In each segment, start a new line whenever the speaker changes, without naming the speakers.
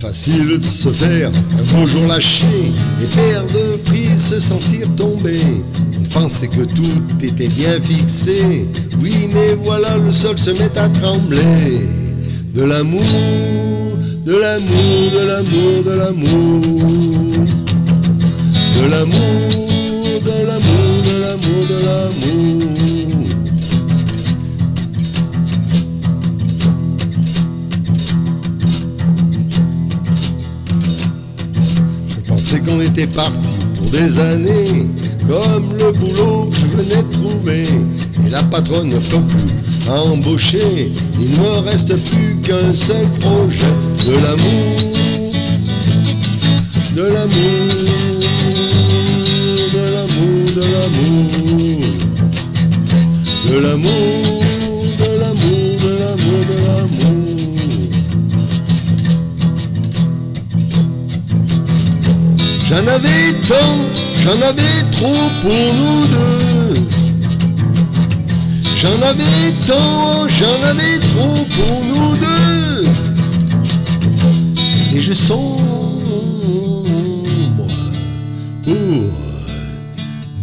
Facile de se faire un beau jour lâcher et perdre prix, se sentir tomber. On pensait que tout était bien fixé. Oui, mais voilà, le sol se met à trembler. De l'amour, de l'amour, de l'amour, de l'amour. De l'amour, Pensais qu'on était parti pour des années, comme le boulot que je venais de trouver. Et la patronne ne peut plus embaucher, il ne me reste plus qu'un seul projet, de l'amour, de l'amour, de l'amour, de l'amour, de l'amour, J'en avais tant, j'en avais trop pour nous deux. J'en avais tant, j'en avais trop pour nous deux. Et je sombre pour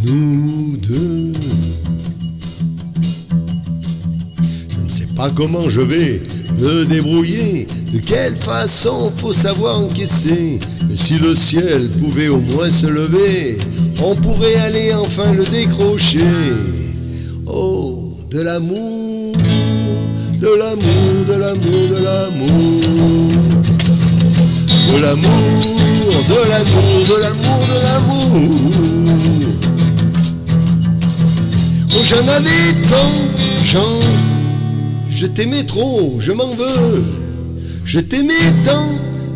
nous deux. Je ne sais pas comment je vais me débrouiller, de quelle façon faut savoir encaisser. Si le ciel pouvait au moins se lever, on pourrait aller enfin le décrocher. Oh, de l'amour, de l'amour, de l'amour, de l'amour. De l'amour, de l'amour, de l'amour, de l'amour. Oh, j'en avais tant, j'en je t'aimais trop, je m'en veux. Je t'aimais tant,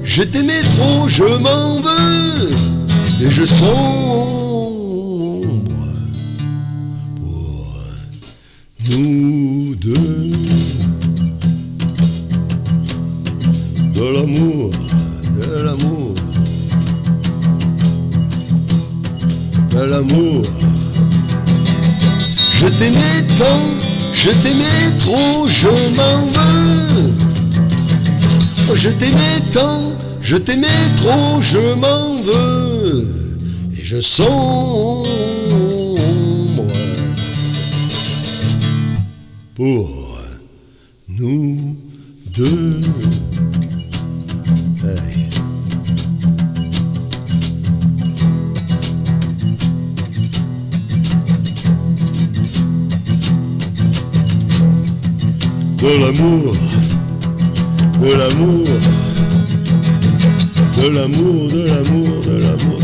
je t'aimais trop, je m'en veux. Et je sombre pour nous deux. De l'amour, de l'amour, de l'amour. Je t'aimais tant, je t'aimais trop, je m'en veux. Je t'aimais tant, je t'aimais trop, je m'en veux. Et je sombre pour nous deux. De l'amour, de l'amour, de l'amour, de l'amour, de l'amour.